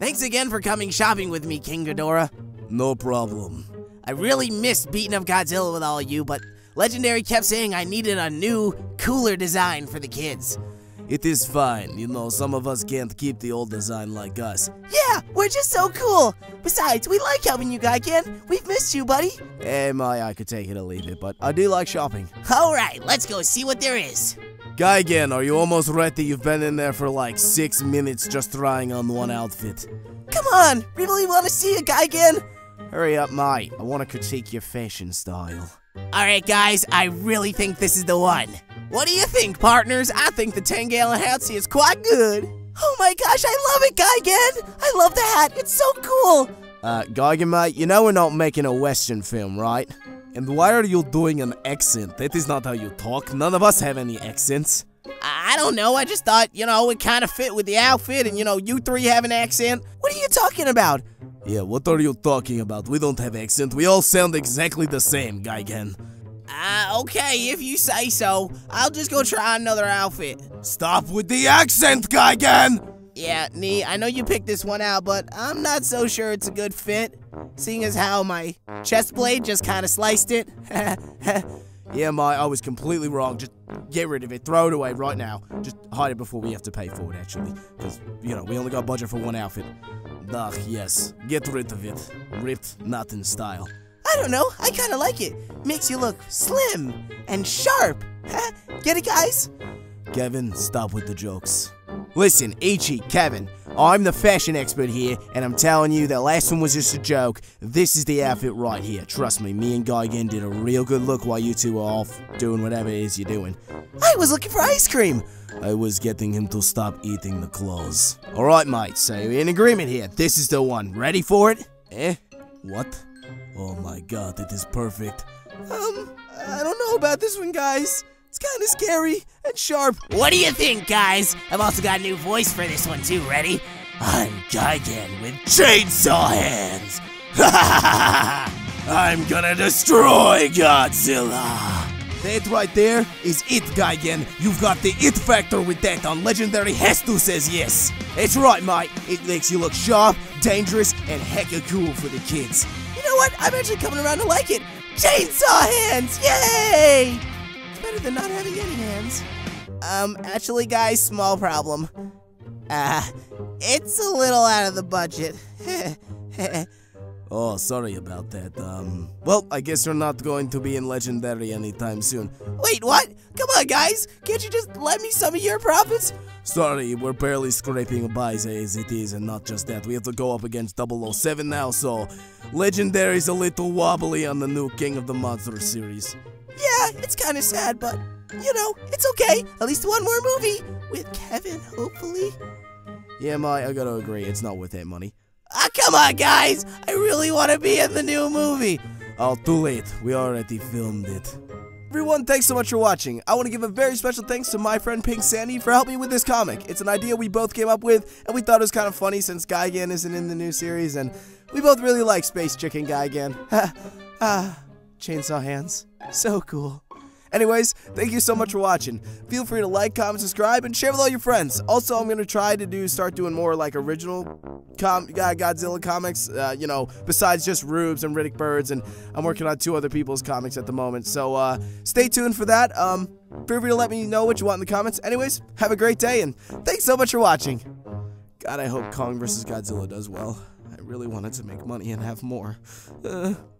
Thanks again for coming shopping with me, King Ghidorah. No problem. I really missed beating up Godzilla with all of you, but Legendary kept saying I needed a new, cooler design for the kids. It is fine. You know, some of us can't keep the old design like us. Yeah, we're just so cool. Besides, we like helping you, Gigan. We've missed you, buddy. Hey, my, I could take it or leave it, but I do like shopping. All right, let's go see what there is. Gigan, are you almost ready? You've been in there for like six minutes just trying on one outfit. Come on, really want to see it, Gigan. Hurry up, mate. I want to critique your fashion style. All right, guys, I really think this is the one. What do you think, partners? I think the 10 gallon hatsie is quite good. Oh my gosh, I love it, Gigan! I love the hat, it's so cool! Uh, Gigan, mate, you know we're not making a Western film, right? And why are you doing an accent? That is not how you talk. None of us have any accents. I don't know, I just thought, you know, it kind of fit with the outfit, and you know, you three have an accent. What are you talking about? Yeah, what are you talking about? We don't have accent. We all sound exactly the same, Gigan. Ah, uh, okay, if you say so. I'll just go try another outfit. Stop with the accent, Gigan! Yeah, Ni, I know you picked this one out, but I'm not so sure it's a good fit, seeing as how my chest blade just kind of sliced it. yeah, my, I was completely wrong. Just get rid of it. Throw it away right now. Just hide it before we have to pay for it, actually. Because, you know, we only got budget for one outfit. Ugh, yes. Get rid of it. Ripped, not in style. I don't know. I kind of like it. Makes you look slim and sharp. Get it, guys? Kevin, stop with the jokes. Listen, Ichi, Kevin, I'm the fashion expert here, and I'm telling you that last one was just a joke. This is the outfit right here. Trust me, me and Gigan did a real good look while you two were off doing whatever it is you're doing. I was looking for ice cream. I was getting him to stop eating the clothes. Alright, mate, so we're in agreement here. This is the one. Ready for it? Eh? What? Oh my god, it is perfect. Um, I don't know about this one, guys. It's kind of scary and sharp. What do you think, guys? I've also got a new voice for this one, too. Ready? I'm Gigan with chainsaw hands. I'm gonna destroy Godzilla. That right there is it, Gigan. You've got the it factor with that on Legendary Hestu says yes. It's right, mate. It makes you look sharp, dangerous, and hecka cool for the kids. You know what? I'm actually coming around to like it. Chainsaw hands! Yay! Better than not having any hands. Um, actually, guys, small problem. Uh, it's a little out of the budget. oh, sorry about that. Um, well, I guess you're not going to be in Legendary anytime soon. Wait, what? Come on, guys. Can't you just let me some of your profits? Sorry, we're barely scraping by as it is, and not just that. We have to go up against 007 now, so Legendary's a little wobbly on the new King of the Monsters series. Yeah, it's kind of sad, but, you know, it's okay. At least one more movie with Kevin, hopefully. Yeah, my, I gotta agree. It's not worth that money. Ah, come on, guys! I really want to be in the new movie. Oh, too late. We already filmed it. Everyone, thanks so much for watching. I want to give a very special thanks to my friend Pink Sandy for helping me with this comic. It's an idea we both came up with, and we thought it was kind of funny since Gigan isn't in the new series, and we both really like Space Chicken Gigan. ah, chainsaw hands. So cool. Anyways, thank you so much for watching. Feel free to like, comment, subscribe, and share with all your friends. Also, I'm gonna try to do start doing more like original com Godzilla comics. Uh, you know, besides just Rubes and Riddick Birds, and I'm working on two other people's comics at the moment. So uh, stay tuned for that. Um, feel free to let me know what you want in the comments. Anyways, have a great day, and thanks so much for watching. God, I hope Kong vs. Godzilla does well. I really wanted to make money and have more. Uh.